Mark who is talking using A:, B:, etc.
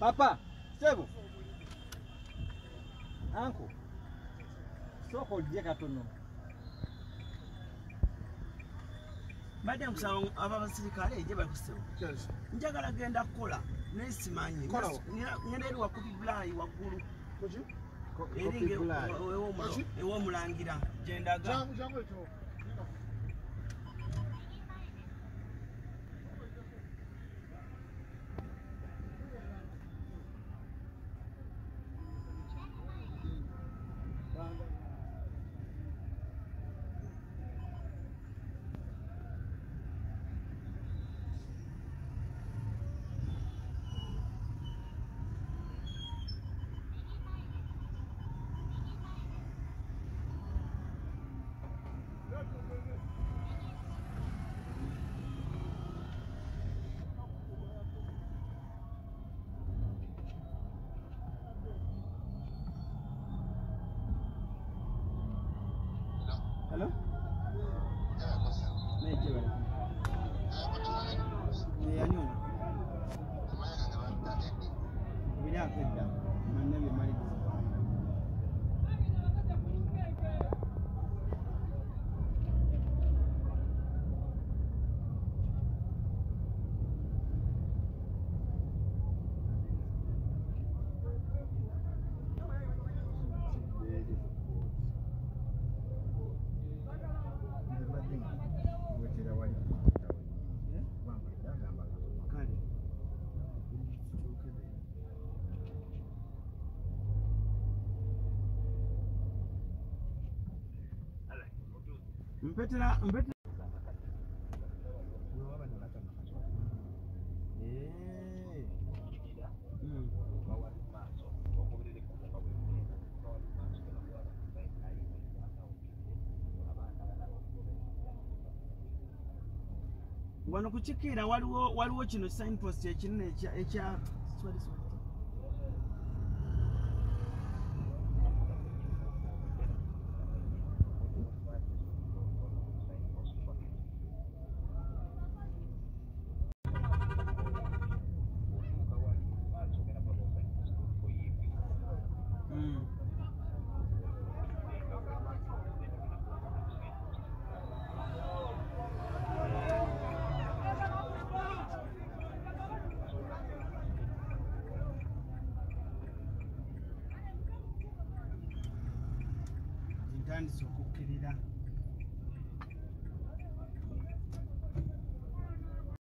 A: papa sebo anko sooka olye katono.
B: Badde nkusaba aba basirikale je bakusebo njagala genda kukola naye simanyi.
C: Kola
B: ngenda eri wakubi bulayi waggulu. Eri
A: Kopi Bulaya.
B: ewomulangira gyendaga
C: Jangu
A: Nejje bali. Mpetera mpetera Eh. Mm. wano ku kikiira waliwo waliwo kino signpost ekinene ekya zitandise okukkirira